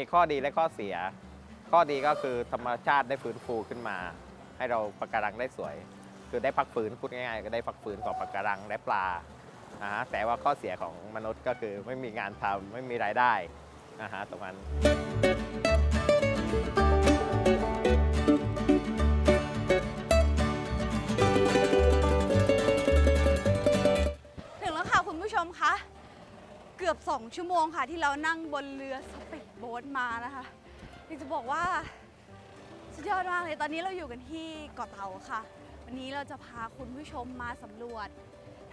ีข้อดีและข้อเสีย ข้อดีก็คือธรรมชาติได้ฟื้นฟูขึ้นมา ให้เราปะการังได้สวย คือได้พักฟื้นพูดง่ายๆ ก็ได้พักฟื้นของปะการังและปลานะฮะแต่ว่าข้อเสียของมนุษย์ก็คือไม่มีงานทำไม่มีรายได้นะฮะตรงนั้นถึงแล้วค่ะคุณผู้ชมคะ เกือบ 2 ชั่วโมงค่ะที่เรานั่งบนเรือสปีด โบ๊ทมานะคะอยากจะบอกว่าสุดยอดมากเลย ตอนนี้เราอยู่กันที่เกาะเต่าค่ะ วันนี้เราจะพาคุณผู้ชมมาสำรวจ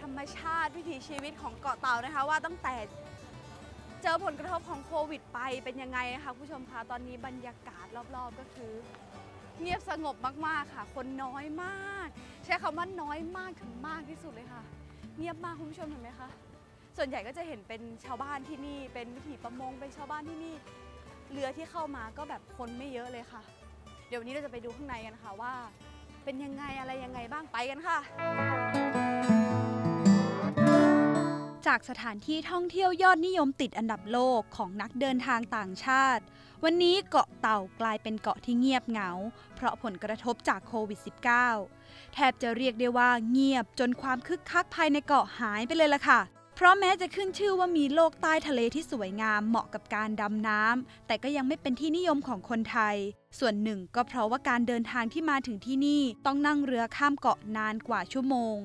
ธรรมชาติวิถีชีวิตของเกาะเต่านะคะ ว่าตั้งแต่เจอผลกระทบของโควิดไปเป็นยังไงนะคะผู้ชมคะตอนนี้บรรยากาศรอบๆก็คือ เงียบสงบมากๆค่ะ คนน้อยมาก ใช้คำว่าน้อยมากถึงมากที่สุดเลยค่ะ เงียบมากคุณผู้ชมเห็นไหมคะส่วนใหญ่ก็จะเห็นเป็นชาวบ้านที่นี่ เป็นวิถีประมงเป็นชาวบ้านที่นี่ เรือที่เข้ามาก็แบบคนไม่เยอะเลยค่ะ เดี๋ยววันนี้เราจะไปดูข้างในกันค่ะว่า เป็นยังไงอะไรยังไงบ้างไปกันค่ะ จากสถานที่ท่องเที่ยวยอดนิยมติดอันดับโลกของนักเดินทางต่างชาติ วันนี้เกาะเต่ากลายเป็นเกาะที่เงียบเหงา เพราะผลกระทบจากโควิด -19 แทบจะเรียกได้ว่าเงียบจนความคึกคักภายในเกาะหายไปเลยล่ะค่ะ เพราะแม้จะขึ้นชื่อว่ามีโลกใต้ทะเลที่สวยงามเหมาะกับการดำน้ำ แต่ก็ยังไม่เป็นที่นิยมของคนไทย ส่วนหนึ่งก็เพราะว่าการเดินทางที่มาถึงที่นี่ต้องนั่งเรือข้ามเกาะนานกว่าชั่วโมง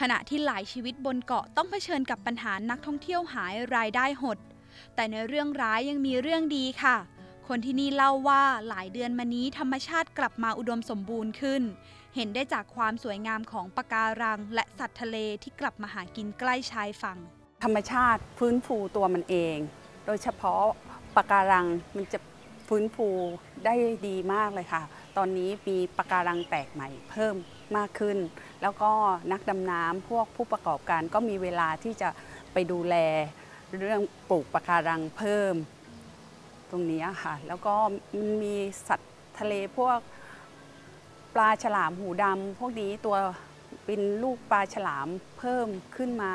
ขณะที่หลายชีวิตบนเกาะต้องเผชิญกับปัญหานักท่องเที่ยวหายรายได้หด แต่ในเรื่องร้ายยังมีเรื่องดีค่ะ คนที่นี่เล่าว่าหลายเดือนมานี้ธรรมชาติกลับมาอุดมสมบูรณ์ขึ้น เห็นได้จากความสวยงามของปะการัง และสัตว์ทะเลที่กลับมาหากินใกล้ชายฝั่ง ธรรมชาติฟื้นฟูตัวมันเอง โดยเฉพาะปะการังมันจะฟื้นฟูได้ดีมากเลยค่ะ ตอนนี้มีปะการังแตกใหม่เพิ่ม มากขึ้น แล้วก็นักดำน้ำพวกผู้ประกอบการก็มีเวลาที่จะไปดูแลเรื่องปลูกปะการังเพิ่มตรงนี้ค่ะ แล้วก็มันมีสัตว์ทะเลพวกปลาฉลามหูดำพวกนี้ตัวเป็นลูกปลาฉลามเพิ่มขึ้นมา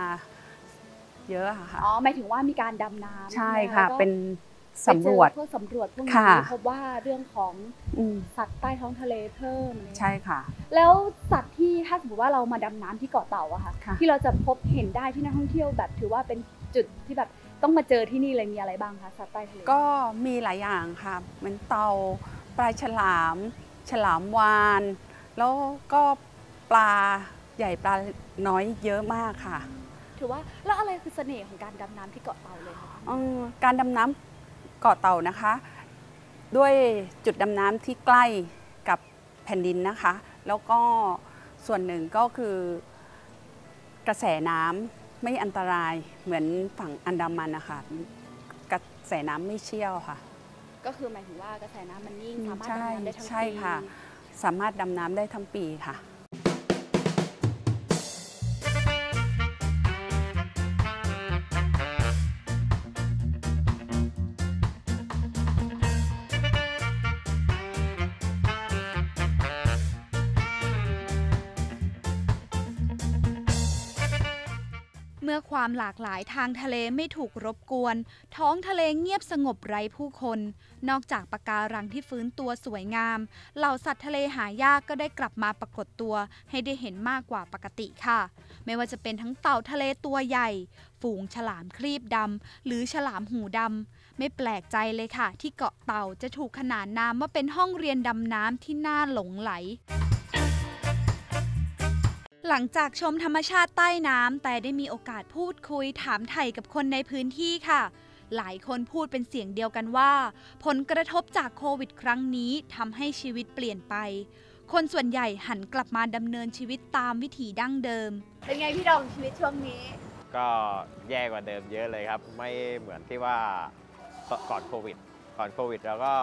เยอะอะค่ะ อ๋อหมายถึงว่ามีการดำน้ำใช่ไหมค่ะแล้วก็เป็น สำรวจไปเจอพวกสำรวจพวกค่ะนี้พบว่าเรื่องของอืมสัตว์ใต้ท้องทะเลเพิ่มอะไรอย่างเงี้ยใช่ค่ะ แล้วสัตว์ที่ถ้าสมมติว่าเรามาดำน้ำที่เกาะเต่าอะค่ะค่ะ ที่เราจะพบเห็นได้ที่นักท่องเที่ยวแบบถือว่าเป็นจุดที่แบบต้องมาเจอที่นี่เลยมีอะไรบ้างคะสัตว์ใต้ทะเลก็มีหลายอย่างค่ะเหมือนเต่าปลาฉลาม ฉลามวาน แล้วก็ปลาใหญ่ปลาน้อยเยอะมากค่ะ ถือว่าแล้วอะไรคือเสน่ห์ของการดำน้ำที่เกาะเต่าเลยคะอืมการดำน้ำ เกาะเต่านะคะ ด้วยจุดดำน้ำที่ใกล้กับแผ่นดินนะคะ แล้วก็ส่วนหนึ่งก็คือกระแสน้ำไม่อันตรายเหมือนฝั่งอันดามันนะคะกระแสน้ำไม่เชี่ยวค่ะ ก็คือหมายถึงว่ากระแสน้ำมันนิ่งอืมสามารถใช่ดำน้ำได้ทั้งปีใช่ค่ะ สามารถดำน้ำได้ทั้งปีค่ะ เมื่อความหลากหลายทางทะเลไม่ถูกรบกวน ท้องทะเลเงียบสงบไร้ผู้คน นอกจากปะการังที่ฟื้นตัวสวยงาม เหล่าสัตว์ทะเลหายากก็ได้กลับมาปรากฏตัวให้ได้เห็นมากกว่าปกติค่ะ ไม่ว่าจะเป็นทั้งเต่าทะเลตัวใหญ่ ฝูงฉลามครีบดำหรือฉลามหูดำไม่แปลกใจเลยค่ะ ที่เกาะเต่าจะถูกขนานนามว่าเป็นห้องเรียนดำน้ำที่น่าหลงไหล หลังจากชมธรรมชาติใต้น้ำแต่ได้มีโอกาสพูดคุยถามไถ่กับคนในพื้นที่ค่ะ หลายคนพูดเป็นเสียงเดียวกันว่า ผลกระทบจากโควิดครั้งนี้ทำให้ชีวิตเปลี่ยนไป คนส่วนใหญ่หันกลับมาดำเนินชีวิตตามวิถีดั้งเดิม เป็นไงพี่ดองชีวิตช่วงนี้ ก็แย่กว่าเดิมเยอะเลยครับ ไม่เหมือนที่ว่าก่อนโควิด ก่อนโควิดเราก็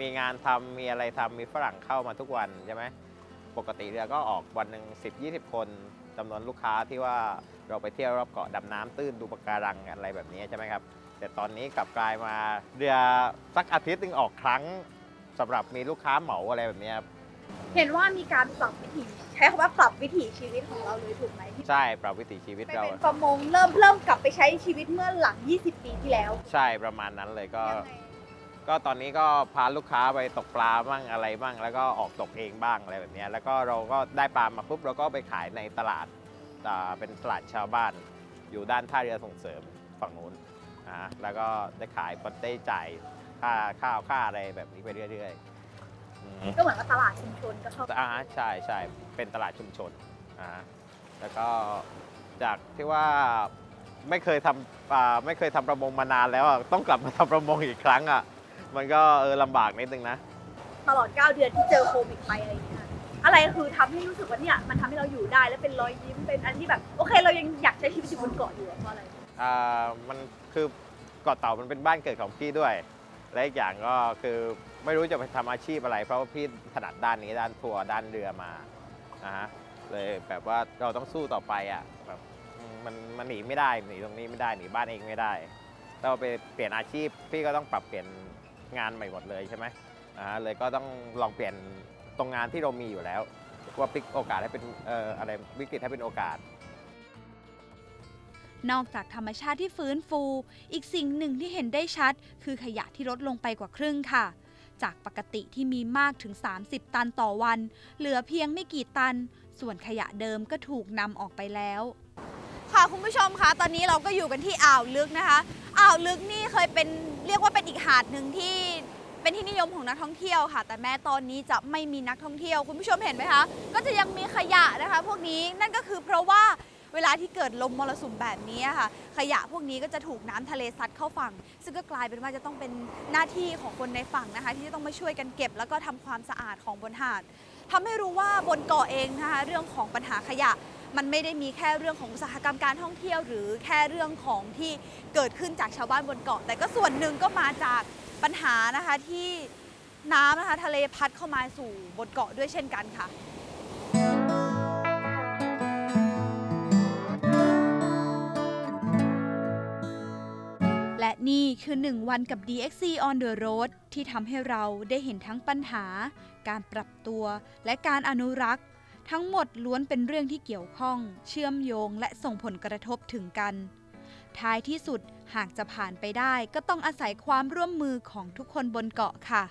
มีงานทำมีอะไรทำมีฝรั่งเข้ามาทุกวันใช่ไหม ปกติเราก็ออกวันหนึ่ง10 20 คนจำนวนลูกค้าที่ว่าเราไปเที่ยวรอบเกาะดำน้ำตื้นดูปะการังอะไรแบบนี้ใช่ไหมครับ แต่ตอนนี้กลับกลายมาเรือสักอาทิตย์หนึงออกครั้งสำหรับมีลูกค้าเหมาอะไรแบบนี้ครับเห็นว่ามีการปรับวิถีใช้คำว่าปรับวิถีชีวิตของเราเลยถูกไหมใช่ปรับวิถีชีวิตไปเราเป็นประมงเริ่มเริ่มกลับไปใช้ชีวิตเมื่อหลัง 20 ปีที่แล้ว ใช่ประมาณนั้นเลยก็ยังไง ก็ตอนนี้ก็พาลูกค้าไปตกปลาบ้างอะไรบ้าง แล้วก็ออกตกเองบ้างอะไรแบบเนี้ยแล้วก็เราก็ได้ปลามาปุ๊บเราก็ไปขายในตลาดอ่าเป็นตลาดชาวบ้าน อยู่ด้านท่าเรือส่งเสริมฝั่งนู้นนะฮะแล้วก็ได้ขายก็ได้จ่ายค่าข้าวค่าอะไรแบบนี้ไปเรื่อยๆอืมก็เหมือนว่าตลาดชุมชนก็เข้าอ่าใช่ใช่เป็นตลาดชุมชนอ่าแล้วก็จากที่ว่าไม่เคยทำอ่าไม่เคยทำประมงมานานแล้วอะต้องกลับมาทำประมงอีกครั้งอะ มันก็เออลำบากนิดนึงนะ ตลอด 9 เดือนที่เจอโควิดไปอะไรอย่างเงี้ยอะไรคือทำให้รู้สึกว่าเนี่ยมันทำให้เราอยู่ได้และเป็นรอยยิ้มเป็นอันที่แบบโอเคเรายังอยากใช้ชีวิตอยู่บนเกาะอยู่อะเพราะอะไรอ่ามันคือเกาะเต่ามันเป็นบ้านเกิดของพี่ด้วย และอีกอย่างก็คือไม่รู้จะไปทำอาชีพอะไร เพราะว่าพี่ถนัดด้านนี้ด้านทัวร์ด้านเรือมานะฮะเลยแบบว่าเราต้องสู้ต่อไปอะแบบอืมมันมันหนีไม่ได้หนีตรงนี้ไม่ได้หนีบ้านเองไม่ได้เราไปเปลี่ยนอาชีพพี่ก็ต้องปรับเปลี่ยน งานใหม่หมดเลยใช่ไหมอ่าเลยก็ต้องลองเปลี่ยนตรงงานที่เรามีอยู่แล้ว ว่าพลิกโอกาสให้เป็นเอ่ออะไรวิกฤตให้เป็นโอกาส นอกจากธรรมชาติที่ฟื้นฟู อีกสิ่งหนึ่งที่เห็นได้ชัด คือขยะที่ลดลงไปกว่าครึ่งค่ะ จากปกติที่มีมากถึง 30 ตันต่อวัน เหลือเพียงไม่กี่ตัน ส่วนขยะเดิมก็ถูกนำออกไปแล้ว ค่ะคุณผู้ชมคะตอนนี้เราก็อยู่กันที่อ่าวลึกนะคะอ่าวลึกนี่เคยเป็นเรียกว่าเป็นอีกหาดหนึ่งที่เป็นที่นิยมของนักท่องเที่ยวค่ะ แต่แม้ตอนนี้จะไม่มีนักท่องเที่ยว คุณผู้ชมเห็นไหมคะก็จะยังมีขยะนะคะ พวกนี้นั่นก็คือเพราะว่าเวลาที่เกิดลมมรสุมแบบนี้ค่ะ ขยะพวกนี้ก็จะถูกน้ำทะเลซัดเข้าฝั่ง ซึ่งก็กลายเป็นว่าจะต้องเป็นหน้าที่ของคนในฝั่งนะคะ ที่จะต้องมาช่วยกันเก็บ แล้วก็ทำความสะอาดของบนหาดทำให้รู้ว่าบนเกาะเองนะคะเรื่องของปัญหาขยะ มันไม่ได้มีแค่เรื่องของอุตสาหกรรมการท่องเที่ยว หรือแค่เรื่องของที่เกิดขึ้นจากชาวบ้านบนเกาะ แต่ก็ส่วนหนึ่งก็มาจากปัญหานะคะที่น้ำนะคะทะเลพัดเข้ามาสู่บนเกาะด้วยเช่นกันค่ะและนี่คือ 1 วันกับ DXC on the road ที่ทำให้เราได้เห็นทั้งปัญหา การปรับตัว และการอนุรักษ์ ทั้งหมดล้วนเป็นเรื่องที่เกี่ยวข้อง เชื่อมโยงและส่งผลกระทบถึงกัน ท้ายที่สุดหากจะผ่านไปได้ก็ต้องอาศัยความร่วมมือของทุกคนบนเกาะค่ะ